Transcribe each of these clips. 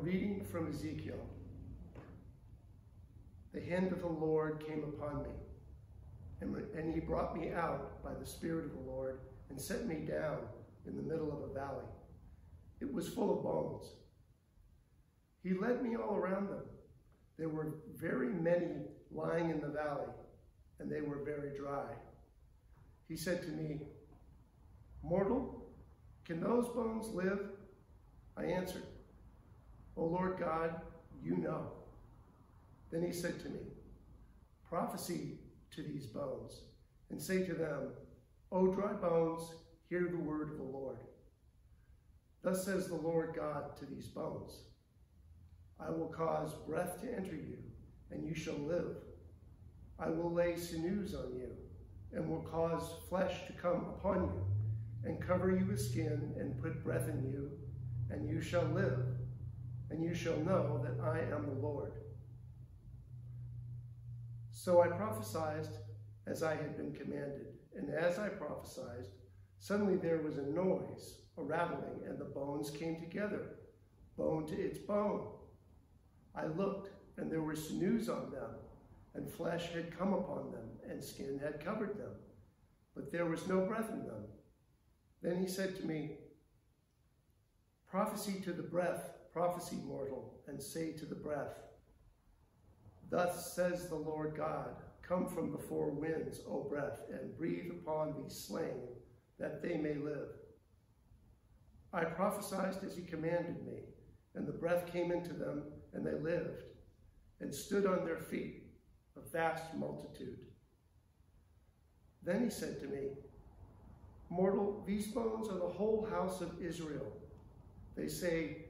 Reading from Ezekiel. The hand of the Lord came upon me, and, and he brought me out by the Spirit of the Lord and set me down in the middle of a valley. It was full of bones. He led me all around them. There were very many lying in the valley, and they were very dry. He said to me, Mortal, can those bones live? I answered, O Lord God, you know. Then he said to me, Prophesy to these bones, and say to them, O dry bones, hear the word of the Lord. Thus says the Lord God to these bones, I will cause breath to enter you, and you shall live. I will lay sinews on you, and will cause flesh to come upon you, and cover you with skin, and put breath in you, and you shall live, and you shall know that I am the Lord. So I prophesied as I had been commanded, and as I prophesied, suddenly there was a noise, a rattling, and the bones came together, bone to its bone. I looked, and there were sinews on them, and flesh had come upon them, and skin had covered them, but there was no breath in them. Then he said to me, Prophesy to the breath, prophesy mortal, and say to the breath, Thus says the Lord God, Come from the four winds, O breath, and breathe upon these slain, that they may live. I prophesied as he commanded me, and the breath came into them, and they lived, and stood on their feet, a vast multitude. Then he said to me, Mortal, these bones are the whole house of Israel. They say,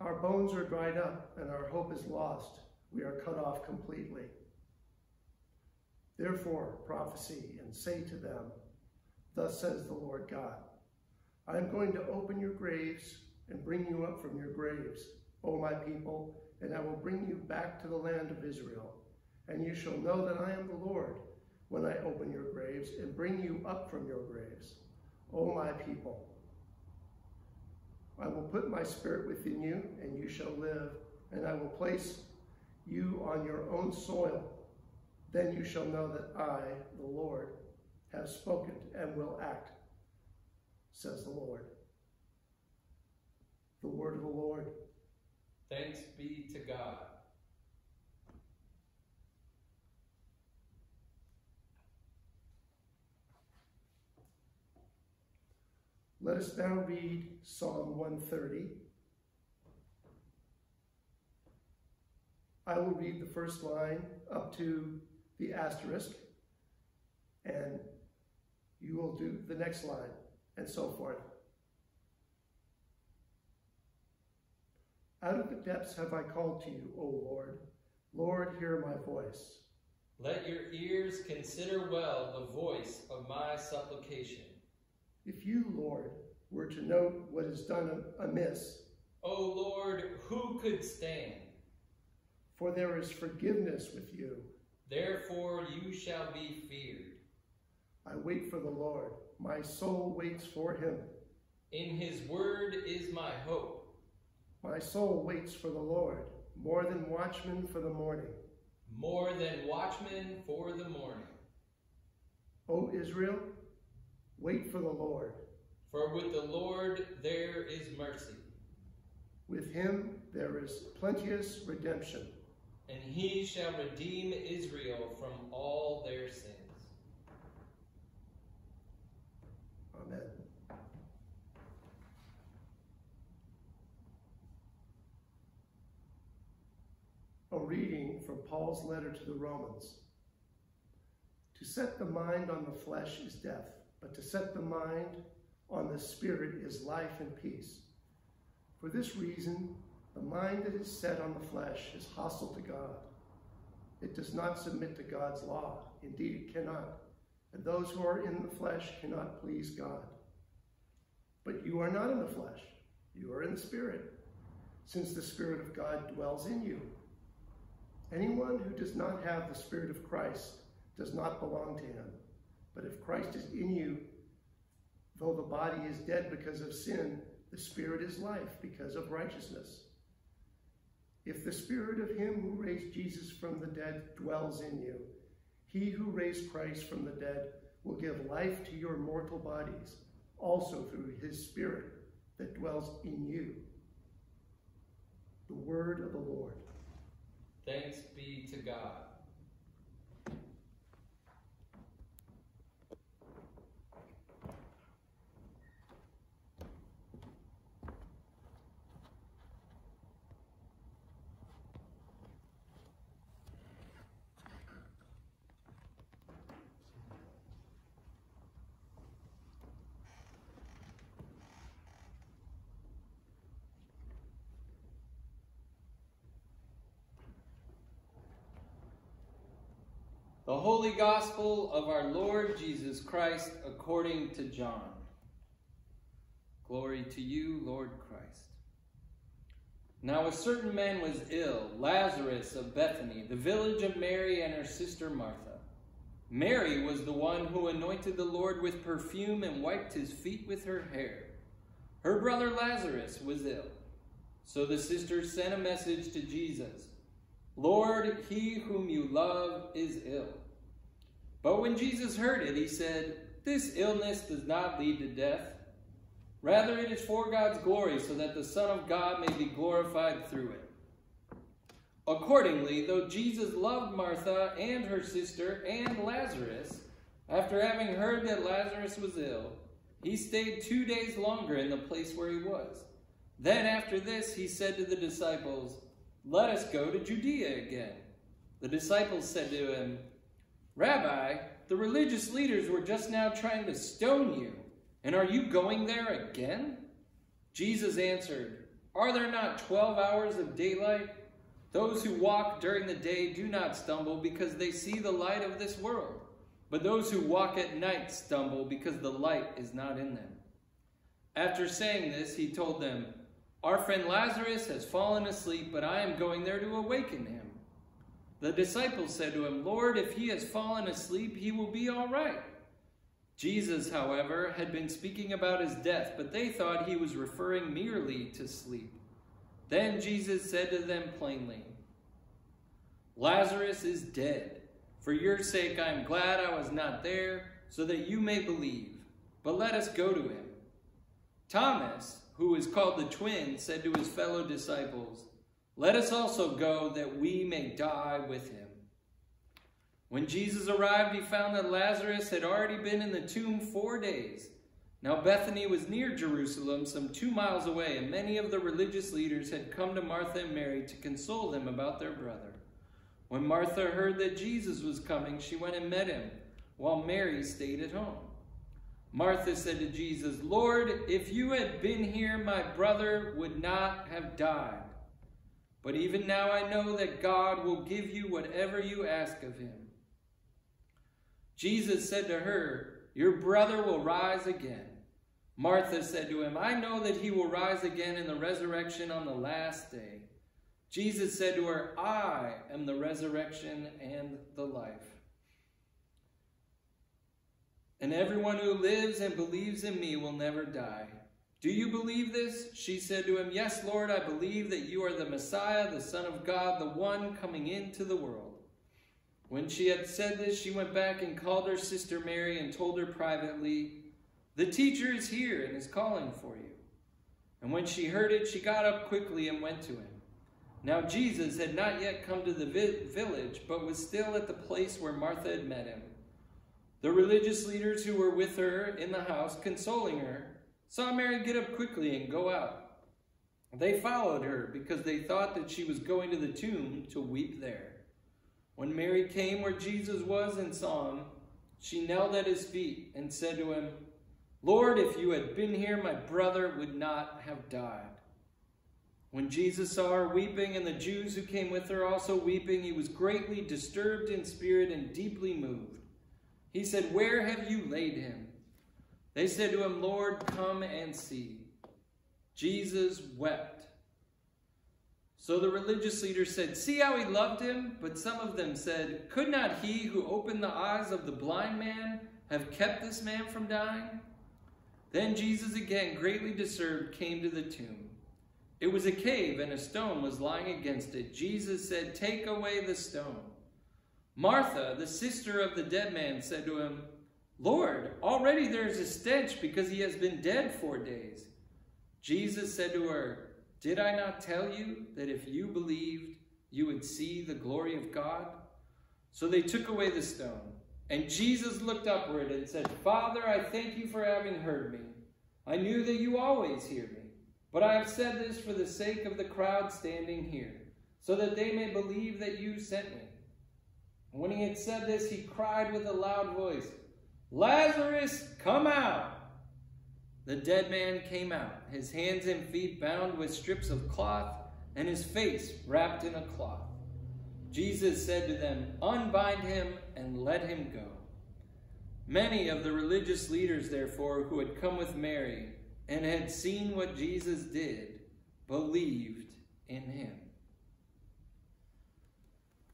Our bones are dried up, and our hope is lost. We are cut off completely. Therefore, prophesy and say to them, Thus says the Lord God, I am going to open your graves and bring you up from your graves, O my people, and I will bring you back to the land of Israel. And you shall know that I am the Lord when I open your graves and bring you up from your graves, O my people. I will put my spirit within you, and you shall live, and I will place you on your own soil. Then you shall know that I, the Lord, have spoken and will act, says the Lord. The word of the Lord. Thanks be to God. Let us now read Psalm 130. I will read the first line up to the asterisk, and you will do the next line, and so forth. Out of the depths have I called to you, O Lord. Lord, hear my voice. Let your ears consider well the voice of my supplication. If you, Lord, were to note what is done amiss, O Lord, who could stand? For there is forgiveness with you. Therefore you shall be feared. I wait for the Lord. My soul waits for him. In his word is my hope. My soul waits for the Lord, more than watchmen for the morning. More than watchmen for the morning. O Israel, wait for the Lord. For with the Lord there is mercy. With him there is plenteous redemption. And he shall redeem Israel from all their sins. Amen. A reading from Paul's letter to the Romans. To set the mind on the flesh is death, but to set the mind on the spirit is life and peace. For this reason, the mind that is set on the flesh is hostile to God. It does not submit to God's law. Indeed, it cannot. And those who are in the flesh cannot please God. But you are not in the flesh. You are in the Spirit, since the Spirit of God dwells in you. Anyone who does not have the Spirit of Christ does not belong to him. But if Christ is in you, though the body is dead because of sin, the Spirit is life because of righteousness. If the spirit of him who raised Jesus from the dead dwells in you, he who raised Christ from the dead will give life to your mortal bodies, also through his spirit that dwells in you. The word of the Lord. Thanks be to God. The Holy Gospel of our Lord Jesus Christ according to John. Glory to you, Lord Christ. Now a certain man was ill, Lazarus of Bethany, the village of Mary and her sister Martha. Mary was the one who anointed the Lord with perfume and wiped his feet with her hair. Her brother Lazarus was ill. So the sisters sent a message to Jesus Lord, he whom you love is ill. But when Jesus heard it, he said, This illness does not lead to death. Rather, it is for God's glory, so that the Son of God may be glorified through it. Accordingly, though Jesus loved Martha and her sister and Lazarus, after having heard that Lazarus was ill, he stayed two days longer in the place where he was. Then after this, he said to the disciples, Let us go to Judea again. The disciples said to him, Rabbi, the religious leaders were just now trying to stone you, and are you going there again? Jesus answered, Are there not twelve hours of daylight? Those who walk during the day do not stumble because they see the light of this world. But those who walk at night stumble because the light is not in them. After saying this, he told them, Our friend Lazarus has fallen asleep, but I am going there to awaken him. The disciples said to him, Lord, if he has fallen asleep, he will be all right. Jesus, however, had been speaking about his death, but they thought he was referring merely to sleep. Then Jesus said to them plainly, Lazarus is dead. For your sake I am glad I was not there, so that you may believe. But let us go to him. Thomas, who is called the twin, said to his fellow disciples, let us also go that we may die with him. When Jesus arrived, he found that Lazarus had already been in the tomb four days. Now Bethany was near Jerusalem, some two miles away, and many of the religious leaders had come to Martha and Mary to console them about their brother. When Martha heard that Jesus was coming, she went and met him, while Mary stayed at home. Martha said to Jesus, Lord, if you had been here, my brother would not have died. But even now I know that God will give you whatever you ask of him. Jesus said to her, Your brother will rise again. Martha said to him, I know that he will rise again in the resurrection on the last day. Jesus said to her, I am the resurrection and the life. And everyone who lives and believes in me will never die. Do you believe this? She said to him, Yes, Lord, I believe that you are the Messiah, the Son of God, the one coming into the world. When she had said this, she went back and called her sister Mary and told her privately, The teacher is here and is calling for you. And when she heard it, she got up quickly and went to him. Now Jesus had not yet come to the vi village, but was still at the place where Martha had met him. The religious leaders who were with her in the house, consoling her, saw Mary get up quickly and go out. They followed her because they thought that she was going to the tomb to weep there. When Mary came where Jesus was and saw him, she knelt at his feet and said to him, Lord, if you had been here, my brother would not have died. When Jesus saw her weeping and the Jews who came with her also weeping, he was greatly disturbed in spirit and deeply moved. He said, Where have you laid him? They said to him, Lord, come and see. Jesus wept. So the religious leaders said, See how he loved him? But some of them said, Could not he who opened the eyes of the blind man have kept this man from dying? Then Jesus, again greatly disturbed, came to the tomb. It was a cave, and a stone was lying against it. Jesus said, Take away the stone. Martha, the sister of the dead man, said to him, Lord, already there is a stench because he has been dead four days. Jesus said to her, Did I not tell you that if you believed, you would see the glory of God? So they took away the stone. And Jesus looked upward and said, Father, I thank you for having heard me. I knew that you always hear me. But I have said this for the sake of the crowd standing here, so that they may believe that you sent me. When he had said this, he cried with a loud voice, Lazarus, come out! The dead man came out, his hands and feet bound with strips of cloth, and his face wrapped in a cloth. Jesus said to them, Unbind him and let him go. Many of the religious leaders, therefore, who had come with Mary, and had seen what Jesus did, believed in him.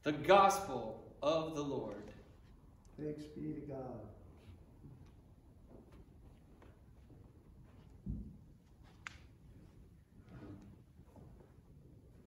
The Gospel of the Lord. Thanks be to God.